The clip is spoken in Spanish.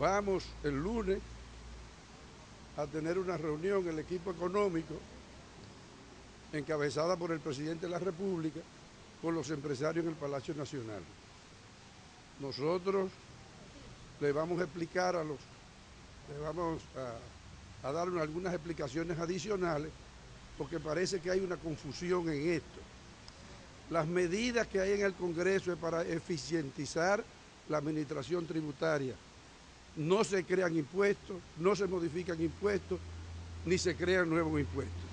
Vamos el lunes a tener una reunión, el equipo económico, encabezada por el presidente de la República, con los empresarios en el Palacio Nacional. Nosotros le vamos a explicar a los, le vamos a, a dar algunas explicaciones adicionales, porque parece que hay una confusión en esto. Las medidas que hay en el Congreso es para eficientizar la administración tributaria. No se crean impuestos, no se modifican impuestos, ni se crean nuevos impuestos.